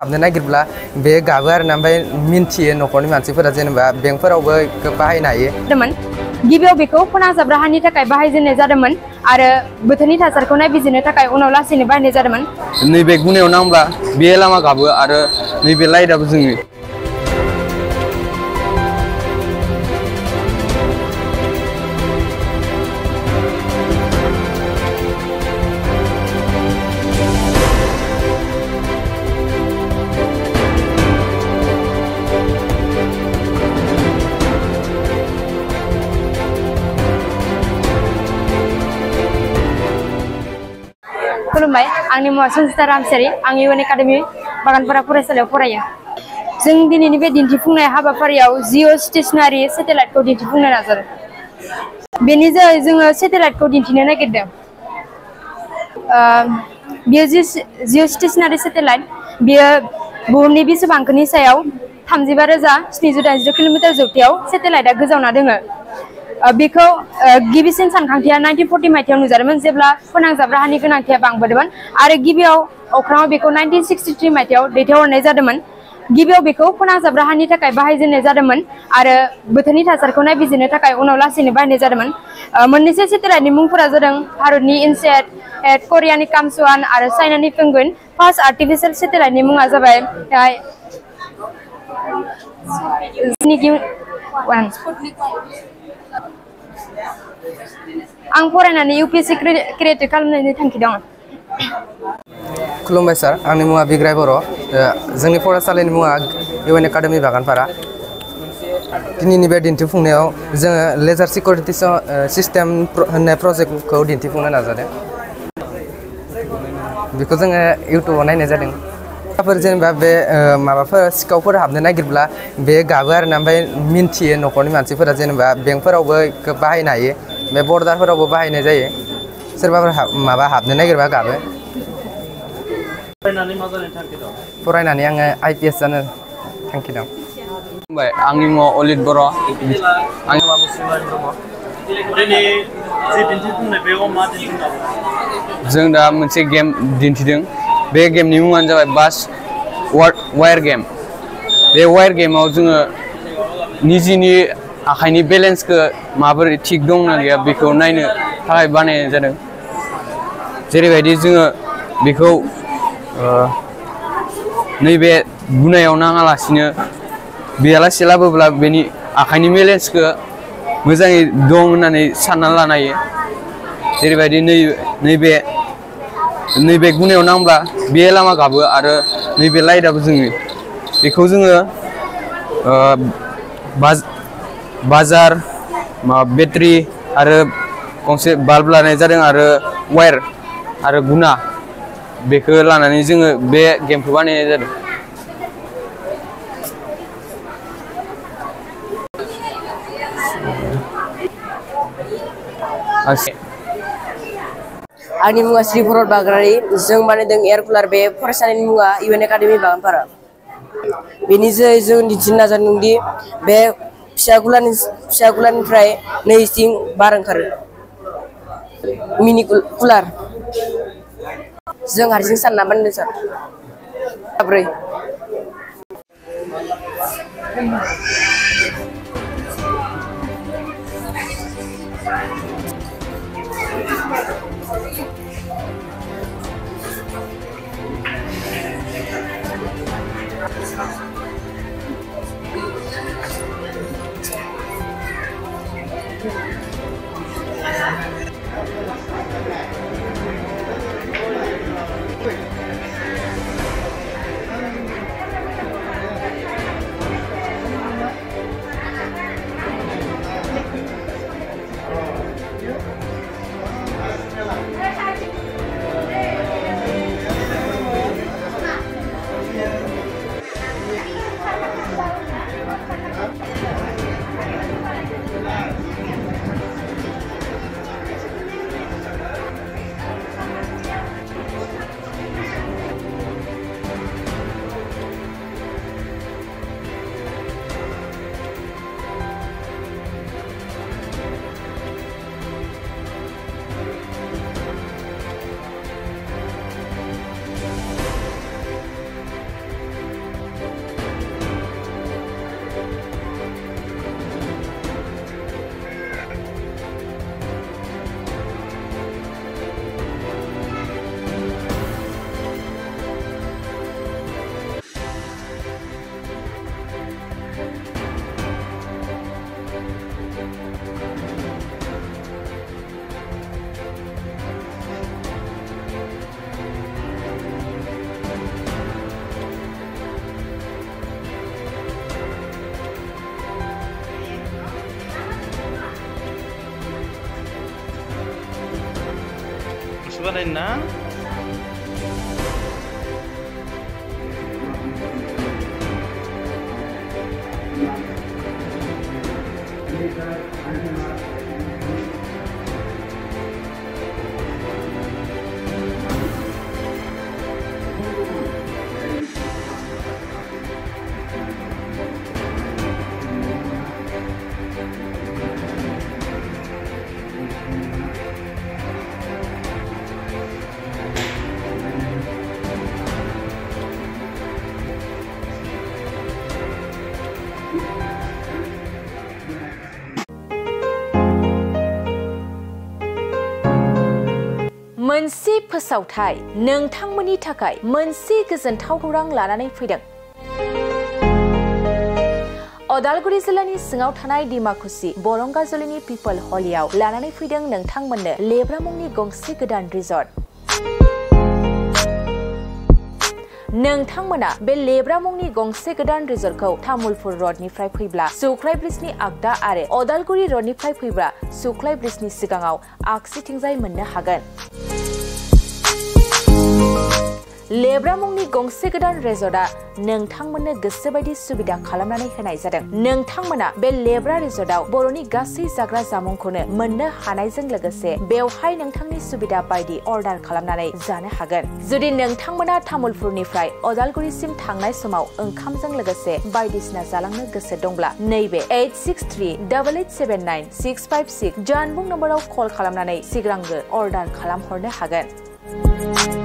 हाबनो नागिरब्ला बे गाबो आरो ना ओमफ्राय मिन्थियो न'खरनि मानसिफोरा जेनेबा बेंकफोरावबो बाहायनो हायो। गिबियाव बेखौ फोनांजाब राहानि थाखाय बाहायजेननाय जादोंमोन आरो बोथोरनि थासारखौ नायबिजिरनो थाखाय उनाव लासैनो बाहायनाय जादोंमोन। नैबे गुनायाव नांब्ला बे लामा गाबो आरो नैबे लाइटआबो जोङो आंनि मुङा सन्जिता रामसियारि आं इउएन एकाडेमि बागानपारा फरायसालियाव फरायो। जों दिनैनि बे दिन्थिफुंनाय हाबाफारियाव जिअ स्टेसनारि सेटेलाइटखौ दिन्थिफुंनो नाजादों। बेनि जोहै जोङो सेटेलाइटखौ दिन्थिनो नागिरदों। बियो जिअ स्टेसनारि सेटेलाइट, बियो बुहुमनि बिसबांखोनि सायाव थामजिबा रोजा स्निजौ दाइनजिद' किल'मिटार जौथायाव सेटेलाइटआ गोजावना दोङो। बेखौ गिबिसिन सानखांथिया नाइनटिन फर्टि मायथाइयाव नुजादोंमोन, जेब्ला फोनांजाब राहानि गोनांथिया बांबोदोंमोन आरो गिबियाव अख्राङाव बेखौ नाइनटिन सिक्सटिथ्रि मायथाइयाव दैथायहरनाय जादोंमोन। गिबियाव बेखौ फोनांजाब राहानि थाखाय बाहायजेननाय जादोंमोन आरो बोथोरनि थासारिखौ नायबिजिरनो थाखाय उनाव लासैनो बाहायनाय जादोंमन। मोननैसो सेटेलाइटनि मुंफोरा जादों भारतनि इनसेट करियानि कामसुवान आरो चाइनानि पेंगुइन। फार्स्ट आर्टिफिशियेल सेटेलाइटनि मुङा जाबाय वान आं फरायनानै इउपिएससि क्रिएटिभ खालामनायनि थांखि दङ खुलुमबाय सार आंनि मुङा बिग्राय बर' ओ, जोंनि फरायसालिनि मुङा इउएन एकाडेमि बागानपारा दिनैनि बे दिन्थिफुंनायाव जोङो लेजार सिकिउरिटि सिस्टेम होननाय प्रजेक्टखौ दिन्थिफुंनो नाजादों बेखौ जोङो इउटुबाव नायनाय जादों माबाफोर जेनेबा बे माबाफोर सिखावफोर हाबनो नागिरब्ला बे गाबो आरो ना ओमफ्राय मिन्थियो न'खरनि मानसिफोरा जेनेबा बेंकफोरावबो बाहायनो हायो बे बर्डारफोरावबो बाहायनाय जायो। सोरबाफोर माबा हाबनो नागिरबा गाबो। फरायनानै मा जानो थांखि दं? फरायनानै आङो आइ पि एस जानो थांखि दं। खुलुमबाय आंनि मुङा अलित बर' जों दा मोनसे गेम दिन्थिदों। बे गेमनि मुङानो जाबाय बास वायार गेम बे वायार गेमाव जोङो निजिनि आखाइनि बेलेन्सखौ माबोरै थिग दंना गैया बेखौ नायनो थाखाय बानायनाय जादों जेरैबायदि जोङो बेखौ ओ, नैबे गुनायाव नाङालासिनो बेयालासे लाबोब्ला बेनि आखाइनि बेलेन्सखौ मोजाङै दं होननानै सानना लानो हायो जेरैबायदि नै नैबे नैबे गुनायाव नांब्ला बे लामा गाबो आरो नैबे लाइटआबो जोङो बेखौ जोङो ओ, बाज- बाजार माबा बेटारि आरो गंसे बाल्ब लानाय जादों आरो वायार आरो गुना बेखौ लानानै जोङो बे गेमखौ बानायनाय जादों आसि- ani munga sri phorot bagrari jeng mane deng air kular be porsanin munga even academy bang para bini je jeng di jinna janung di be psyakulan psyakulan fry nei sing barang kar mini cooler jeng harjing san naban de sar abre Thank you. Thank পারেন না मोनसे फोसावथाय नोंथांमोननि थाखाय मोनसे गोजोनथाव खौरां लानानै फैदों अदालगुरि जिल्लानि सिङाव थानाय डिमाकुसि बरंगाजुलिनि पिपल हलियाव लानानै फैदों नोंथांमोननो लेब्रा मुंनि गंसे गोदान रिजर्ट नोंथांमोना बे लेब्रा मुंनि गंसे गोदान रिजर्टखौ तामुलपुर रडनिफ्राय फैब्ला सुख्लाय ब्रिजनि आगदा आरो अदालगुरि रडनिफ्राय फैब्ला सुख्लाय ब्रिजनि सिगाङाव आगसिथिंजाय मोननो हागोन। लेब्रा मुंनि गंसे गोदान रिजर्टआ नोंथांमोननो गोसोबायदि सुबिदा खालामनानै होनाय जादों नोंथांमोना बे लेब्रा रिजर्टआव बर'नि गासै जाग्रा जामुंखौनो मोननो हानायजों लोगोसे बेवहाय नोंथांनि सुबिदा बायदि अर्डार खालामनानै जानो हागोन जुदि नोंथांमोना तामुलपुरनिफ्राय अदालगुरिसिम थांनाय समाव ओंखामजों लोगोसे बायदिसिना जालांनो गोसो दंब्ला नैबे eight six three double eight seven nine six five six जानबुं नम्बराव कल खालामनानै सिगांग्रो अर्डार खालामहरनो हागोन